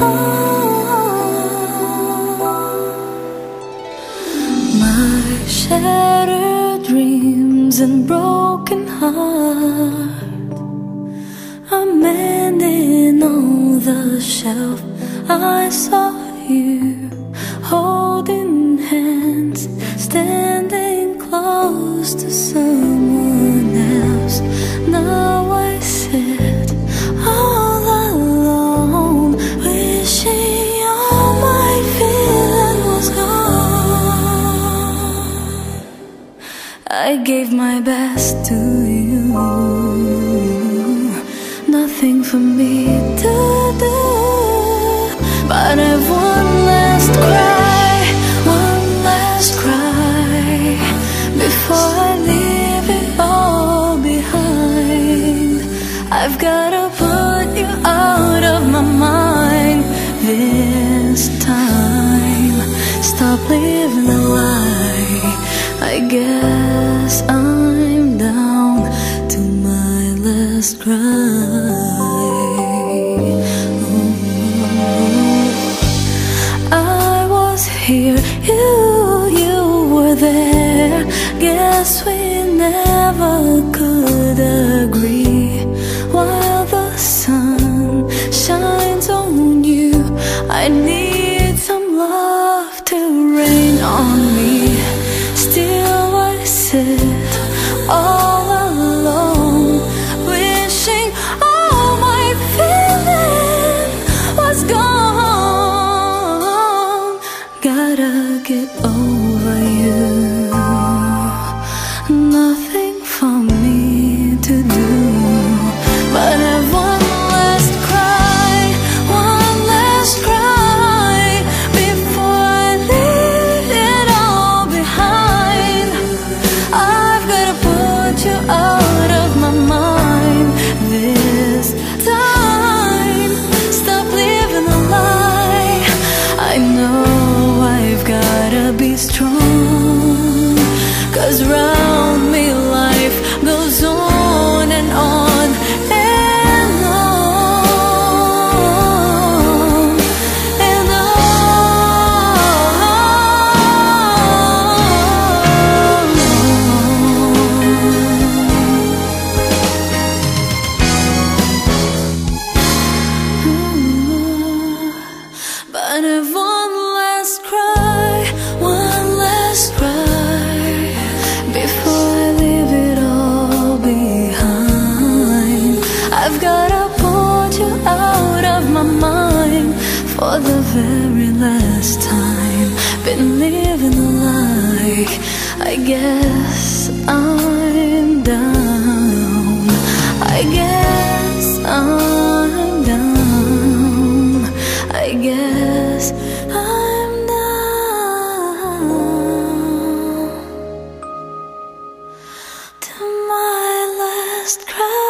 My shattered dreams and broken heart I'm mending on the shelf I saw you holding hands Standing close to someone I gave my best to you. Nothing for me to do But I've one last cry One last cry Before I leave it all behind. I've gotta put you out of my mind This time. Stop living a lie I guess I'm down to my last cry. I was here, you, you were there. Guess we never could agree. While the sun shines on you I need some love to rain on me Still I sit all alone Wishing all my feeling was gone. Gotta get over you. Nothing for me strong. Round me life goes on and on and on and on. But I've for the very last time. Been living like I guess I'm down. I guess I'm down. I guess I'm down. To my last cry.